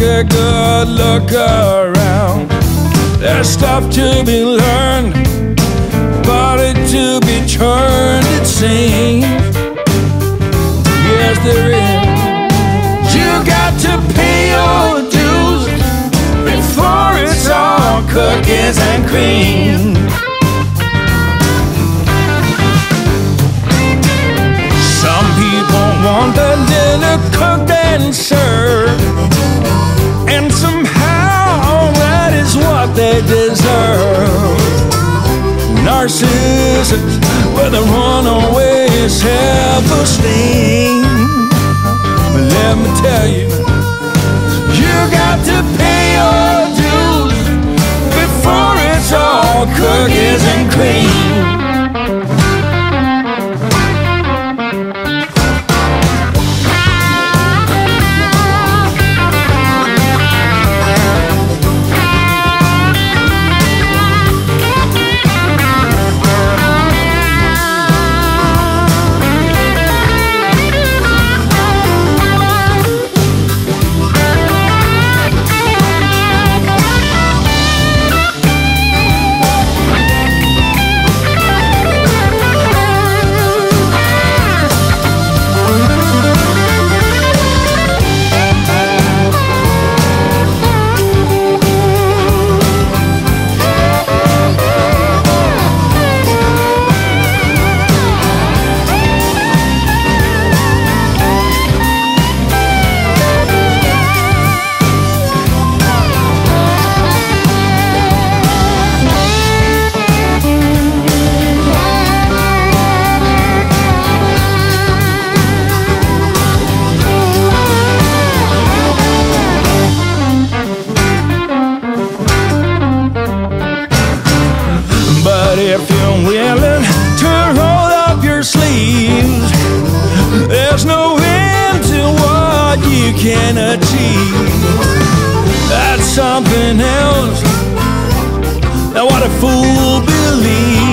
a good look around. There's stuff to be learned, body to be turned, it seems. Yes, there is. You got to pay your dues before it's all cookies and cream. Narcissus with a runaway self-esteem. Willing to roll up your sleeves, there's no end to what you can achieve. That's something else than what a fool believes.